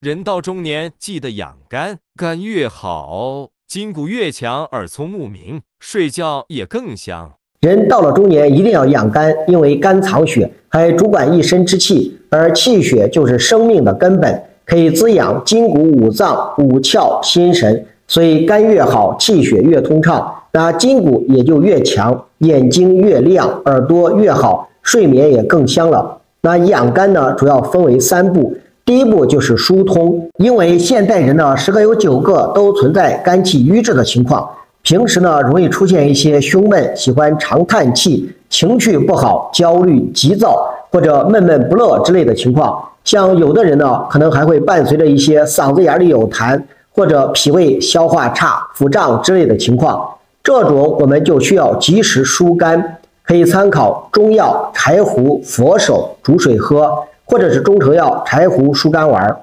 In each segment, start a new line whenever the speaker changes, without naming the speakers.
人到中年记得养肝，肝越好，筋骨越强，耳聪目明，睡觉也更香。
人到了中年一定要养肝，因为肝藏血，还主管一身之气，而气血就是生命的根本，可以滋养筋骨、五脏、五窍、心神。所以肝越好，气血越通畅，那筋骨也就越强，眼睛越亮，耳朵越好，睡眠也更香了。那养肝呢，主要分为三步。第一步就是疏通，因为现代人呢，十个有九个都存在肝气瘀滞的情况，平时呢容易出现一些胸闷、喜欢长叹气、情绪不好、焦虑、急躁或者闷闷不乐之类的情况。像有的人呢，可能还会伴随着一些嗓子眼里有痰，或者脾胃消化差、腹胀之类的情况。这种我们就需要及时疏肝，可以参考中药柴胡、佛手煮水喝。或者是中成药柴胡疏肝丸。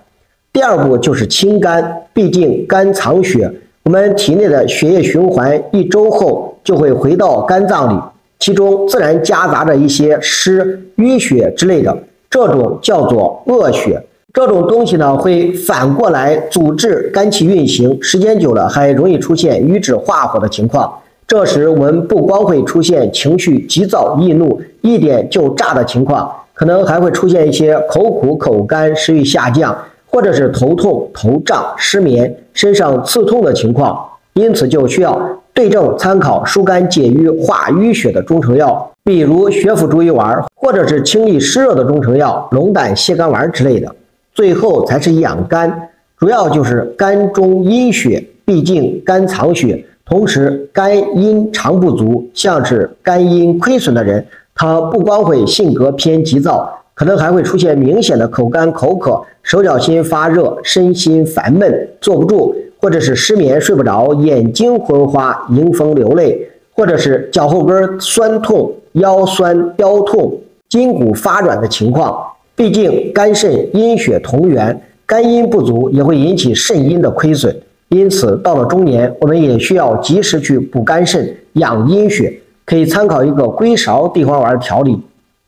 第二步就是清肝，毕竟肝藏血，我们体内的血液循环一周后就会回到肝脏里，其中自然夹杂着一些湿淤血之类的，这种叫做恶血。这种东西呢会反过来阻滞肝气运行，时间久了还容易出现瘀滞化火的情况。这时我们不光会出现情绪急躁易怒、一点就炸的情况。可能还会出现一些口苦、口干、食欲下降，或者是头痛、头胀、失眠、身上刺痛的情况，因此就需要对症参考疏肝解郁、化淤血的中成药，比如血府逐瘀丸，或者是清利湿热的中成药龙胆泻肝丸之类的。最后才是养肝，主要就是肝中阴血，毕竟肝藏血，同时肝阴常不足，像是肝阴亏损的人。他不光会性格偏急躁，可能还会出现明显的口干口渴、手脚心发热、身心烦闷、坐不住，或者是失眠睡不着、眼睛昏花、迎风流泪，或者是脚后跟酸痛、腰酸腰痛、筋骨发软的情况。毕竟肝肾阴血同源，肝阴不足也会引起肾阴的亏损，因此到了中年，我们也需要及时去补肝肾、养阴血。可以参考一个龟芍地黄丸调理。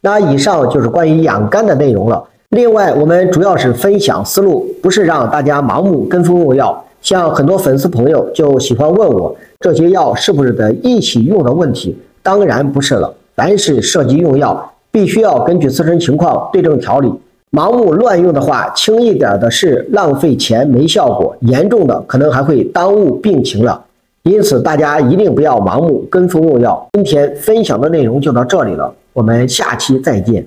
那以上就是关于养肝的内容了。另外，我们主要是分享思路，不是让大家盲目跟风用药。像很多粉丝朋友就喜欢问我，这些药是不是得一起用的问题？当然不是了。凡是涉及用药，必须要根据自身情况对症调理。盲目乱用的话，轻一点的是浪费钱没效果，严重的可能还会耽误病情了。因此，大家一定不要盲目跟风用药。今天分享的内容就到这里了，我们下期再见。